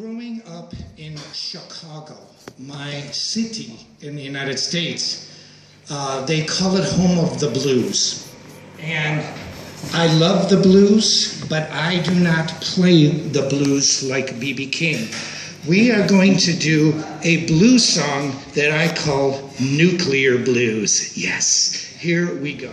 Growing up in Chicago, my city in the United States, uh, they call it home of the blues. And I love the blues, but I do not play the blues like B.B. King. We are going to do a blues song that I call Nuclear Blues. Yes, here we go.